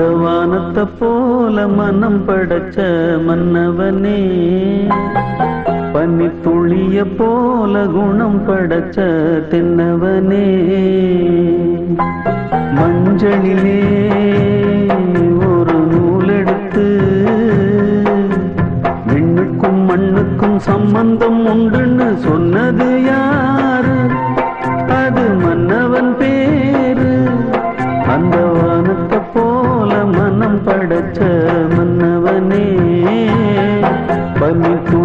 வானத்தை போல மனம் படைச்ச மன்னவனே. பன்னி துளிய போல குணம் படைச்ச தென்னவனே. மஞ்சளிலே ஒரு நூலெடுத்து விண்ணுக்கும் மண்ணுக்கும் சம்பந்தம் உண்டுன்னு சொன்னது बन तू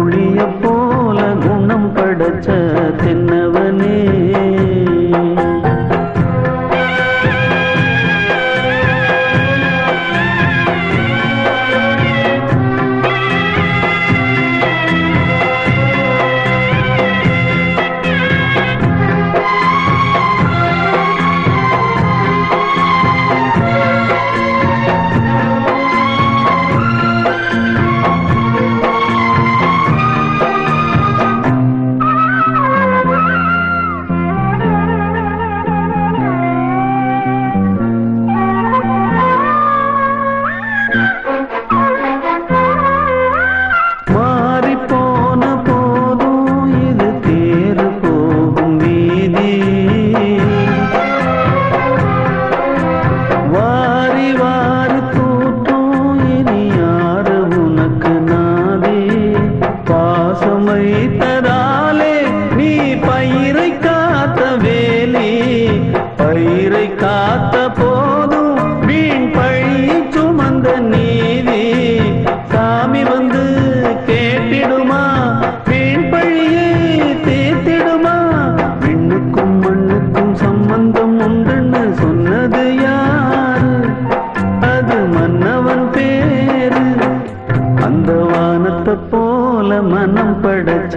போல மனம் படைச்ச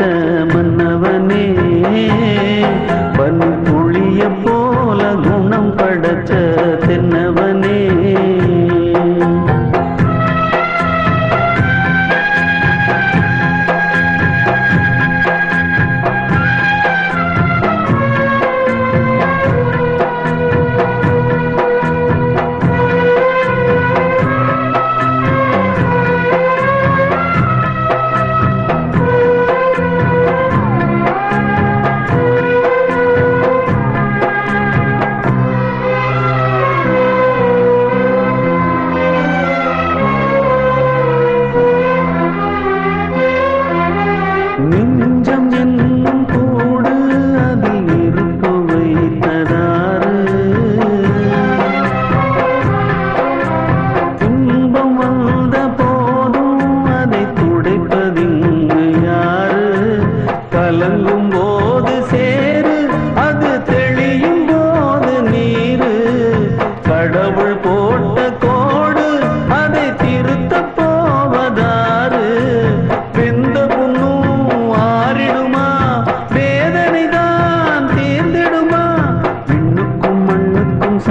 மன்னவனே பன் புளிய போ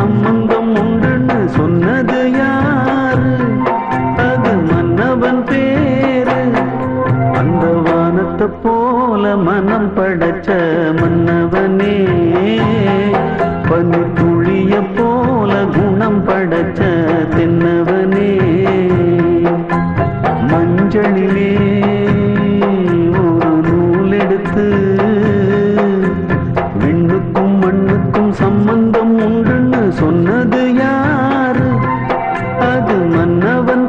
சம்பந்தம் உண்டுன்னு சொன்னது யாரு? அது மன்னவன் பேரு. அந்த வானத்தை போல மனம் படைச்ச மன்னவனே. பனி துளிய போல குணம் படைச்ச தென்னவனே. மஞ்சளிலே ஒரு நூல் எடுத்து மன்னவன்